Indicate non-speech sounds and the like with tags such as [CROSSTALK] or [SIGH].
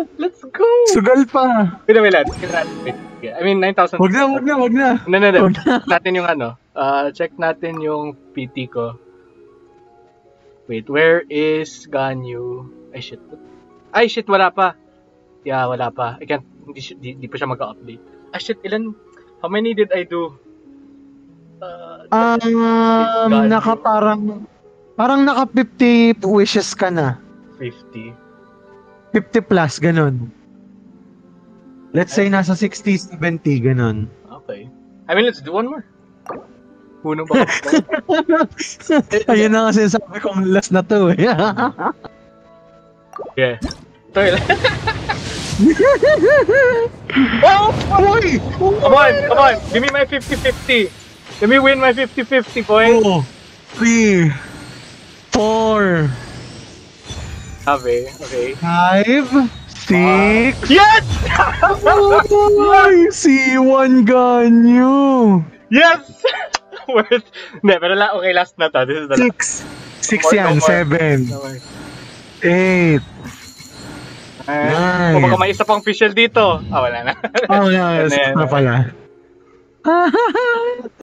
[LAUGHS] Let's go! Sugal pa. Wait, wait, wait. I mean, 9,000. Wag na, wag na, wag na. No, no, no. Natin yung ano. Uh, check natin yung PT ko. Wait, where is Ganyu? Ay, shit. Ay, shit, wala pa. Yeah, wala pa. I can't, hindi, di, di pa siya mag-update. Ah, shit, ilan? How many did I do? Uh, Um, naka parang, parang naka 50 wishes ka na. 50. 50 plus, ganun. Let's say nasa 60, 70, ganun. Okay. I mean, let's do one more. Puno ba? [LAUGHS] Ayun na kasi sabi kong last na to eh. [LAUGHS] yeah. Ito yun. [LAUGHS] oh! Uy! Come on, come on. Give me my 50-50. Let me win my 50-50 points. Oh, three, four, Sabi, okay. five, six. Yes! [LAUGHS] Ay, C1 ganyo. yes! [LAUGHS] Worth. Hindi, pero la, okay, last na to. This is the last. Six. Six More, yan, more. seven, eight. Nice. Kung baka may isa pang official dito. Ah, wala na. Oh, yes, [LAUGHS] Ano na pala.